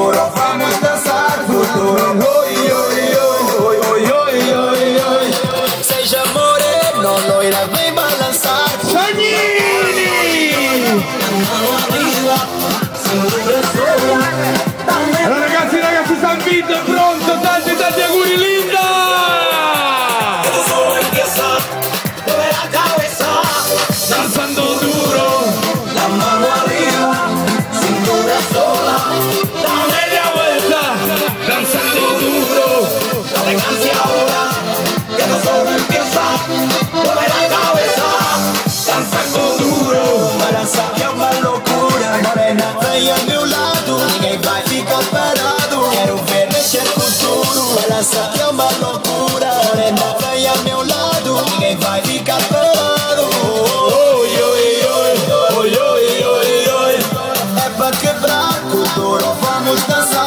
futuro Vamos dançar futuro Oi, oi, oi, oi, oi, oi, oi Seja moreno, loira, vem balançar Giannini! Allora ragazzi, ragazzi, San Vito è pronto, tanti, tanti auguri lì! Vem ao meu lado. Ninguém vai ficar parado. Quero ver mexer com tudo. Balança que é uma loucura. Morena, vem ao meu lado. Ninguém vai ficar parado. Oi, oi, oi, oi, oi, oi, oi. É pra quebrar com duro Vamos dançar